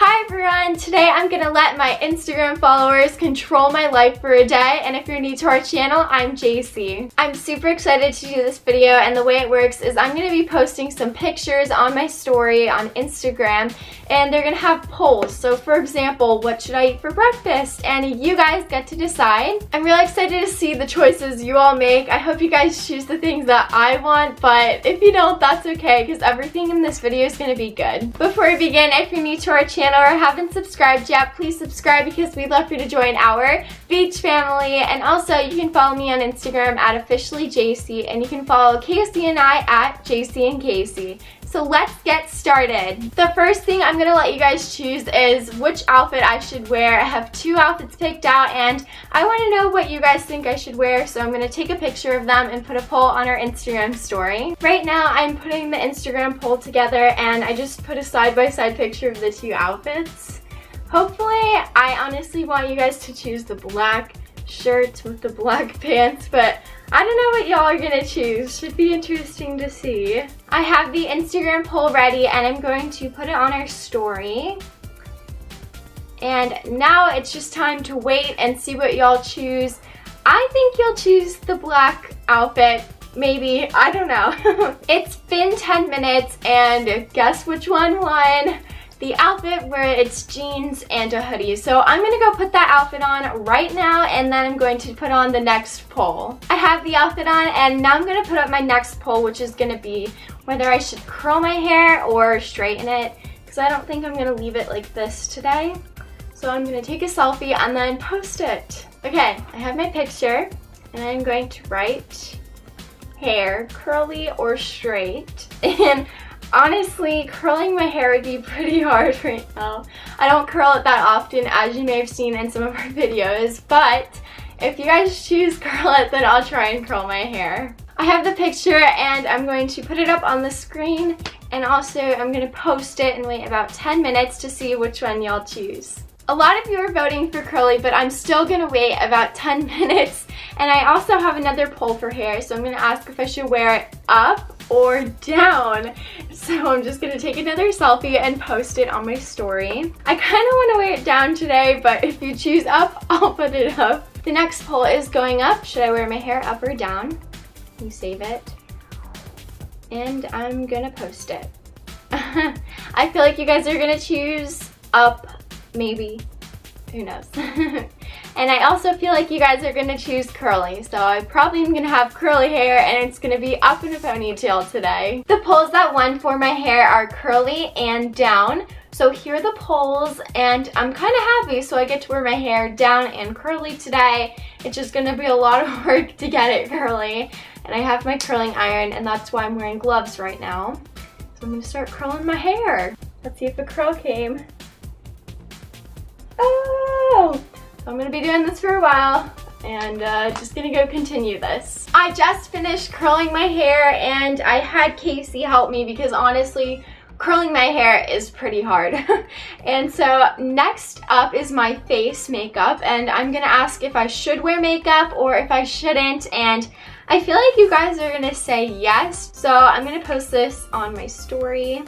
Hi everyone! Today I'm gonna let my Instagram followers control my life for a day and if you're new to our channel, I'm Jacy. I'm super excited to do this video and the way it works is I'm gonna be posting some pictures on my story on Instagram and they're gonna have polls. So for example, what should I eat for breakfast? And you guys get to decide. I'm really excited to see the choices you all make. I hope you guys choose the things that I want, but if you don't, that's okay because everything in this video is gonna be good. Before we begin, if you're new to our channel, or haven't subscribed yet, please subscribe because we'd love for you to join our beach family. And also, you can follow me on Instagram at officiallyJacy and you can follow Kacy and I at Jacy and Kacy. So let's get started. The first thing I'm gonna let you guys choose is which outfit I should wear. I have two outfits picked out and I wanna know what you guys think I should wear. So I'm gonna take a picture of them and put a poll on our Instagram story. Right now I'm putting the Instagram poll together and I just put a side-by-side -side picture of the two outfits. Hopefully, I honestly want you guys to choose the black shirt with the black pants, but I don't know what y'all are gonna choose. Should be interesting to see. I have the Instagram poll ready and I'm going to put it on our story. And now it's just time to wait and see what y'all choose. I think you'll choose the black outfit maybe, I don't know. it's been 10 minutes and guess which one won? The outfit where it's jeans and a hoodie. So I'm gonna go put that outfit on right now and then I'm going to put on the next poll. I have the outfit on and now I'm gonna put up my next poll which is gonna be whether I should curl my hair or straighten it because I don't think I'm gonna leave it like this today. So I'm gonna take a selfie and then post it. Okay, I have my picture and I'm going to write hair curly or straight and Honestly, curling my hair would be pretty hard right now. I don't curl it that often as you may have seen in some of our videos, but if you guys choose curl it, then I'll try and curl my hair. I have the picture and I'm going to put it up on the screen and also I'm going to post it and wait about 10 minutes to see which one y'all choose. A lot of you are voting for curly, but I'm still going to wait about 10 minutes. And I also have another poll for hair, so I'm going to ask if I should wear it up or down. So I'm just gonna take another selfie and post it on my story. I kinda wanna wear it down today, but if you choose up, I'll put it up. The next poll is going up. Should I wear my hair up or down? You save it. And I'm gonna post it. I feel like you guys are gonna choose up, maybe. Who knows? And I also feel like you guys are gonna choose curly. So I probably am gonna have curly hair and it's gonna be up in a ponytail today. The polls that won for my hair are curly and down. So here are the polls and I'm kind of happy so I get to wear my hair down and curly today. It's just gonna be a lot of work to get it curly. And I have my curling iron and that's why I'm wearing gloves right now. So I'm gonna start curling my hair. Let's see if a curl came. Oh! I'm gonna be doing this for a while and uh, just gonna go continue this. I just finished curling my hair and I had Kacy help me because honestly, curling my hair is pretty hard. and so next up is my face makeup and I'm gonna ask if I should wear makeup or if I shouldn't and I feel like you guys are gonna say yes. So I'm gonna post this on my story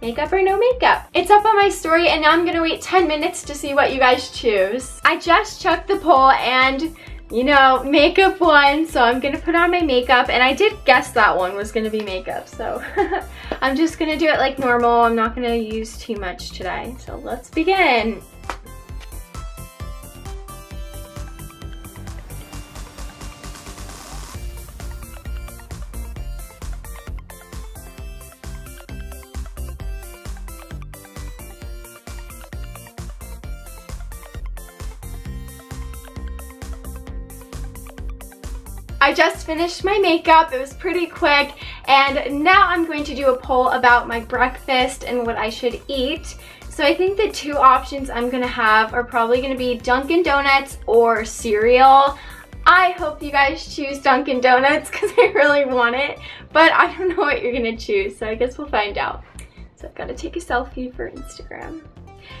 makeup or no makeup. It's up on my story and now I'm gonna wait 10 minutes to see what you guys choose. I just checked the poll and you know, makeup won, so I'm gonna put on my makeup, and I did guess that one was gonna be makeup, so I'm just gonna do it like normal. I'm not gonna use too much today, so let's begin. I just finished my makeup. It was pretty quick. And now I'm going to do a poll about my breakfast and what I should eat. So I think the two options I'm gonna have are probably gonna be Dunkin' Donuts or cereal. I hope you guys choose Dunkin' Donuts because I really want it, but I don't know what you're gonna choose, so I guess we'll find out. So I've gotta take a selfie for Instagram.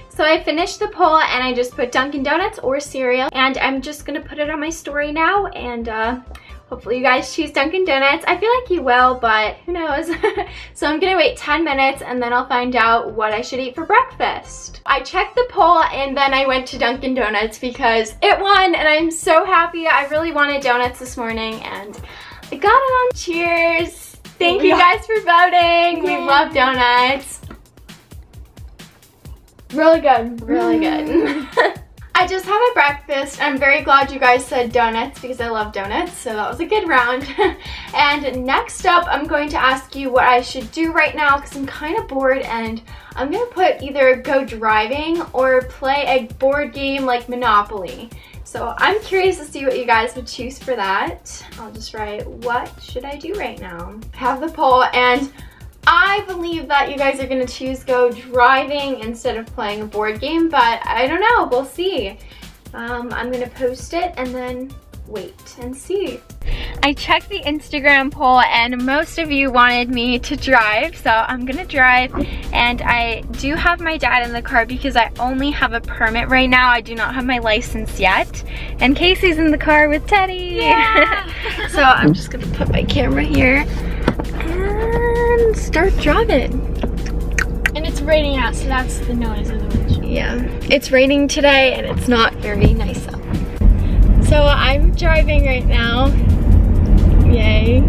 So I finished the poll and I just put Dunkin' Donuts or cereal and I'm just gonna put it on my story now and uh, Hopefully you guys choose Dunkin' Donuts. I feel like you will, but who knows. so I'm gonna wait 10 minutes and then I'll find out what I should eat for breakfast. I checked the poll and then I went to Dunkin' Donuts because it won and I'm so happy. I really wanted donuts this morning and I got on. Cheers. Thank you guys for voting. We love donuts. Really good. Really good. I just had my breakfast. I'm very glad you guys said donuts because I love donuts, so that was a good round. and next up, I'm going to ask you what I should do right now because I'm kind of bored and I'm going to put either go driving or play a board game like Monopoly. So I'm curious to see what you guys would choose for that. I'll just write, what should I do right now? Have the poll and I believe that you guys are gonna choose go driving instead of playing a board game, but I don't know, we'll see. Um, I'm gonna post it and then wait and see. I checked the Instagram poll and most of you wanted me to drive, so I'm gonna drive. And I do have my dad in the car because I only have a permit right now. I do not have my license yet. And Kacy's in the car with Teddy. Yeah. so I'm just gonna put my camera here and start driving. And it's raining out, so that's the noise of the wind. Yeah, it's raining today and it's not very nice out. So I'm driving right now. Yay.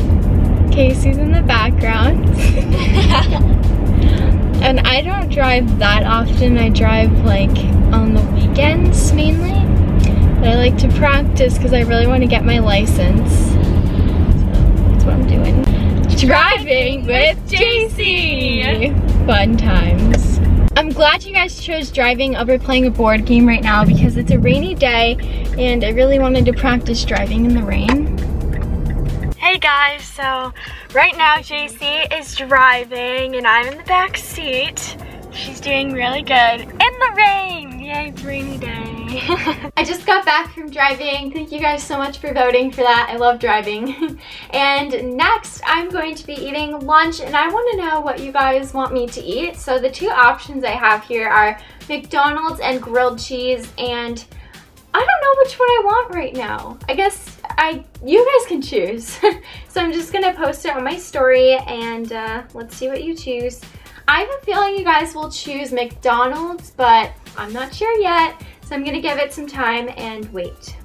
Kacy's in the background. and I don't drive that often. I drive like on the weekends mainly. But I like to practice because I really want to get my license. So that's what I'm doing. Driving with Jacy. Fun times. I'm glad you guys chose driving over playing a board game right now because it's a rainy day and I really wanted to practice driving in the rain. Hey guys, so right now JC is driving and I'm in the back seat. She's doing really good in the rain. Yay, rainy day. I just got back from driving. Thank you guys so much for voting for that. I love driving. and next, I'm going to be eating lunch and I want to know what you guys want me to eat. So the two options I have here are McDonald's and grilled cheese and I don't know which one I want right now. I guess I you guys can choose. so I'm just gonna post it on my story and uh, let's see what you choose. I have a feeling you guys will choose McDonald's, but I'm not sure yet. So I'm gonna give it some time and wait.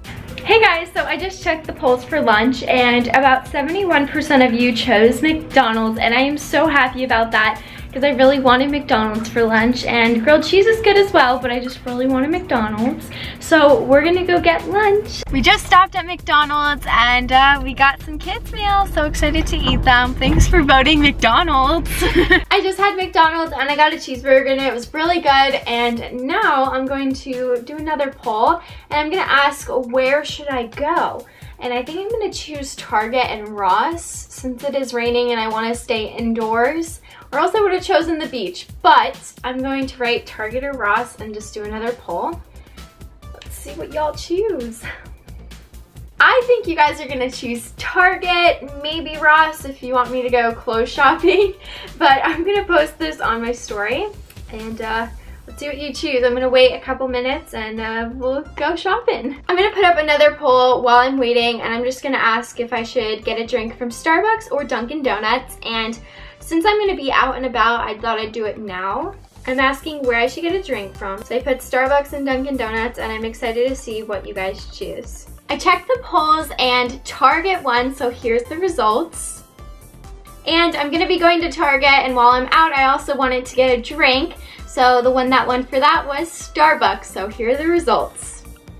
Hey guys, so I just checked the polls for lunch and about 71% of you chose McDonald's and I am so happy about that because I really wanted McDonald's for lunch and grilled cheese is good as well, but I just really wanted McDonald's. So we're gonna go get lunch. We just stopped at McDonald's and uh, we got some kids meals. So excited to eat them. Thanks for voting McDonald's. I just had McDonald's and I got a cheeseburger and it was really good. And now I'm going to do another poll and I'm gonna ask where should I go? And I think I'm gonna choose Target and Ross since it is raining and I wanna stay indoors or else I would have chosen the beach. But I'm going to write Target or Ross and just do another poll. Let's see what y'all choose. I think you guys are gonna choose Target, maybe Ross if you want me to go clothes shopping, but I'm gonna post this on my story and uh, let's see what you choose. I'm gonna wait a couple minutes and uh, we'll go shopping. I'm gonna put up another poll while I'm waiting and I'm just gonna ask if I should get a drink from Starbucks or Dunkin' Donuts and since I'm gonna be out and about, I thought I'd do it now. I'm asking where I should get a drink from. So I put Starbucks and Dunkin' Donuts and I'm excited to see what you guys choose. I checked the polls and Target won, so here's the results. And I'm gonna be going to Target and while I'm out, I also wanted to get a drink. So the one that won for that was Starbucks, so here are the results.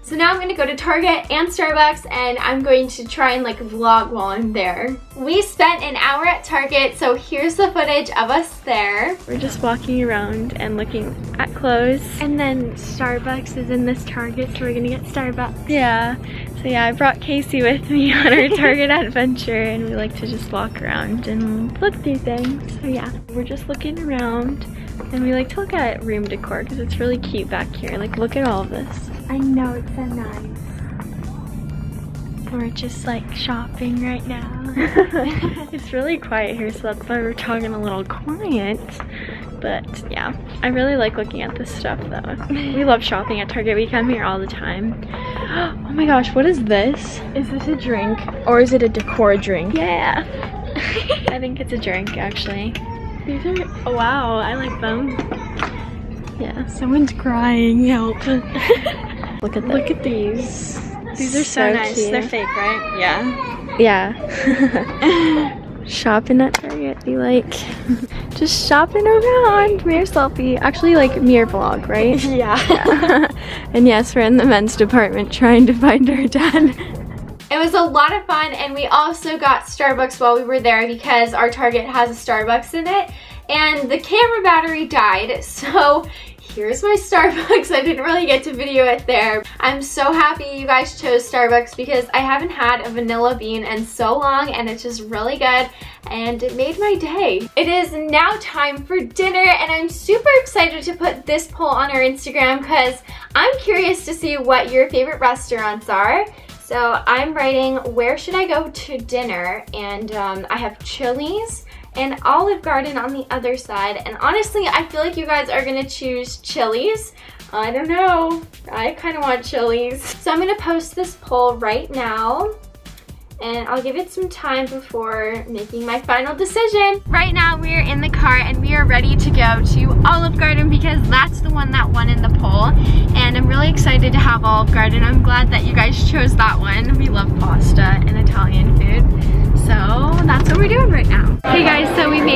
So now I'm gonna go to Target and Starbucks and I'm going to try and like vlog while I'm there. We spent an hour at Target, so here's the footage of us there. We're just walking around and looking at clothes. And then Starbucks is in this Target, so we're gonna get Starbucks. Yeah, so yeah, I brought Kacy with me on our Target adventure and we like to just walk around and look through things. So yeah, we're just looking around and we like to look at room decor because it's really cute back here. Like look at all of this. I know, it's so nice. We're just like shopping right now. it's really quiet here, so that's why we're talking a little quiet. But yeah, I really like looking at this stuff though. We love shopping at Target. We come here all the time. Oh my gosh, what is this? Is this a drink or is it a decor drink? Yeah. I think it's a drink actually. These are, oh wow, I like them. Yeah. Someone's crying, help. Look at Look at these. These are so, so nice. Cute. They're fake, right? Yeah. Yeah. shopping at Target be like just shopping around mirror selfie actually like mirror vlog right yeah. yeah. and yes we're in the men's department trying to find our dad it was a lot of fun and we also got Starbucks while we were there because our Target has a Starbucks in it and the camera battery died so here's my Starbucks. I didn't really get to video it there. I'm so happy you guys chose Starbucks because I haven't had a vanilla bean in so long and it's just really good and it made my day. It is now time for dinner and I'm super excited to put this poll on our Instagram because I'm curious to see what your favorite restaurants are. So I'm writing where should I go to dinner and um, I have Chili's, and Olive Garden on the other side. And honestly, I feel like you guys are gonna choose Chili's. I don't know. I kind of want Chili's. So I'm gonna post this poll right now and I'll give it some time before making my final decision. Right now we're in the car and we are ready to go to Olive Garden because that's the one that won in the poll and I'm really excited to have Olive Garden. I'm glad that you guys chose that one. We love pasta and Italian food.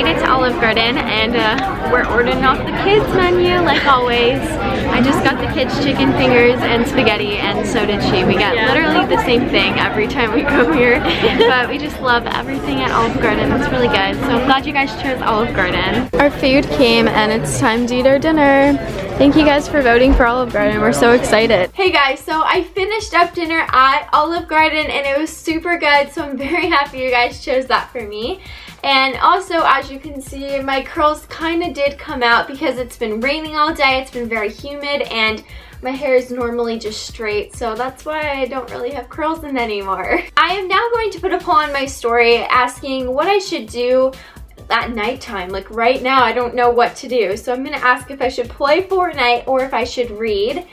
Made it to Olive Garden and uh, we're ordering off the kids menu like always. I just got the kids chicken fingers and spaghetti and so did she. We get yeah. literally the same thing every time we come here. but we just love everything at Olive Garden. It's really good. So I'm glad you guys chose Olive Garden. Our food came and it's time to eat our dinner. Thank you guys for voting for Olive Garden. We're so excited. Hey guys, so I finished up dinner at Olive Garden and it was super good. So I'm very happy you guys chose that for me. And also, as you can see, my curls kind of did come out because it's been raining all day. It's been very humid and my hair is normally just straight, so that's why I don't really have curls in anymore. I am now going to put a poll on my story asking what I should do at nighttime. Like right now, I don't know what to do. So I'm gonna ask if I should play Fortnite or if I should read.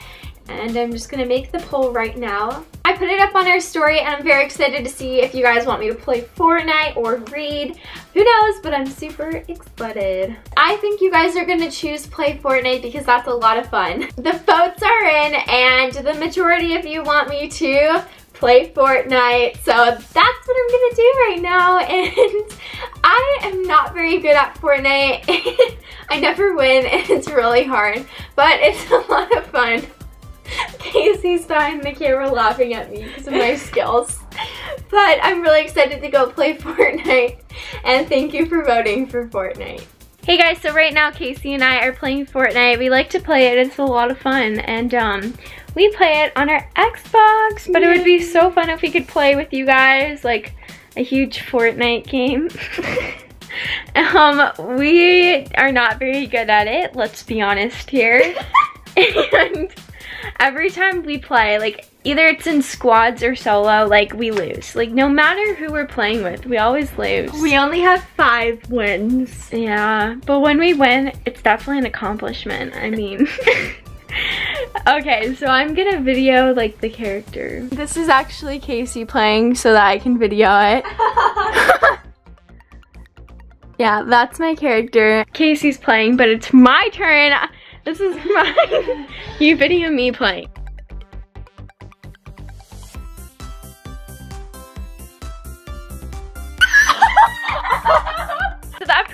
And I'm just gonna make the poll right now. I put it up on our story and I'm very excited to see if you guys want me to play Fortnite or read. Who knows, but I'm super excited. I think you guys are gonna choose play Fortnite because that's a lot of fun. The votes are in and the majority of you want me to play Fortnite. So that's what I'm gonna do right now. And I am not very good at Fortnite. I never win and it's really hard, but it's a lot of fun. Kacy's behind the camera laughing at me because of my skills. But I'm really excited to go play Fortnite and thank you for voting for Fortnite. Hey guys, so right now Kacy and I are playing Fortnite. We like to play it, it's a lot of fun. And um, we play it on our Xbox, but Yay. it would be so fun if we could play with you guys, like a huge Fortnite game. um, we are not very good at it, let's be honest here. and every time we play, like either it's in squads or solo, like we lose. Like no matter who we're playing with, we always lose. We only have five wins. Yeah, but when we win, it's definitely an accomplishment. I mean, okay, so I'm gonna video like the character. This is actually Kacy playing so that I can video it. yeah, that's my character. Kacy's playing, but it's my turn. This is mine. you video me playing.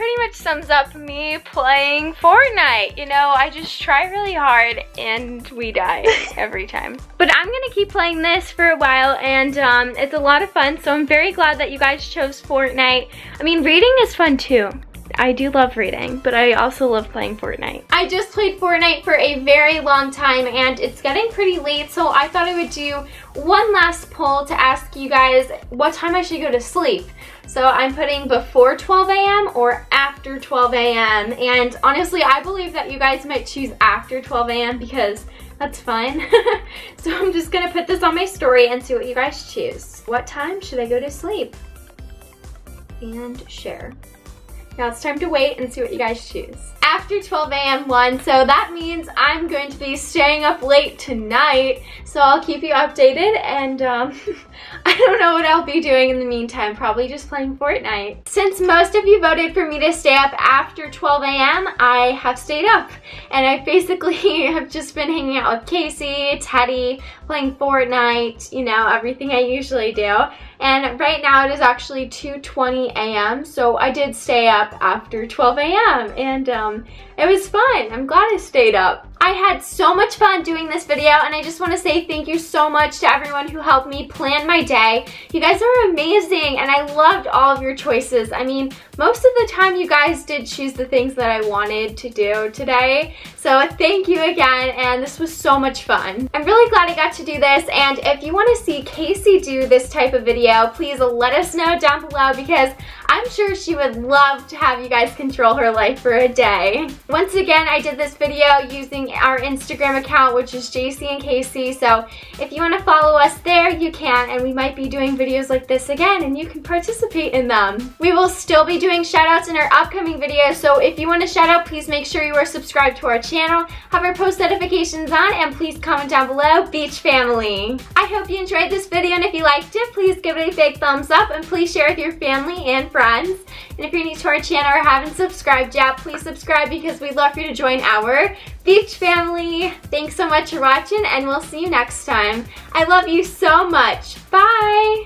Pretty much sums up me playing Fortnite. You know, I just try really hard and we die every time. But I'm gonna keep playing this for a while and um, it's a lot of fun. So I'm very glad that you guys chose Fortnite. I mean, reading is fun too. I do love reading, but I also love playing Fortnite. I just played Fortnite for a very long time and it's getting pretty late, so I thought I would do one last poll to ask you guys what time I should go to sleep. So I'm putting before 12 a.m. or after 12 a.m. And honestly, I believe that you guys might choose after 12 a.m. because that's fun. so I'm just gonna put this on my story and see what you guys choose. What time should I go to sleep? And share. Now it's time to wait and see what you guys choose. After 12 a.m. one, so that means I'm going to be staying up late tonight. So I'll keep you updated and um, I don't know what I'll be doing in the meantime, probably just playing Fortnite. Since most of you voted for me to stay up after 12 a.m., I have stayed up. And I basically have just been hanging out with Kacy, Teddy, playing Fortnite, you know, everything I usually do. And right now it is actually 2.20 a.m. So I did stay up after 12 a.m. And um, it was fun. I'm glad I stayed up. I had so much fun doing this video and I just want to say thank you so much to everyone who helped me plan my day. You guys are amazing and I loved all of your choices. I mean, most of the time you guys did choose the things that I wanted to do today. So thank you again and this was so much fun. I'm really glad I got to do this and if you want to see Kacy do this type of video, please let us know down below because I'm sure she would love to have you guys control her life for a day. Once again, I did this video using our Instagram account, which is Jacy and Kacy. So if you want to follow us there, you can, and we might be doing videos like this again, and you can participate in them. We will still be doing shoutouts in our upcoming videos, so if you want a shout out, please make sure you are subscribed to our channel, have our post notifications on, and please comment down below, Beach Family. I hope you enjoyed this video, and if you liked it, please give it a big thumbs up, and please share with your family and friends friends. And if you're new to our channel or haven't subscribed yet, please subscribe because we'd love for you to join our beach family. Thanks so much for watching and we'll see you next time. I love you so much. Bye!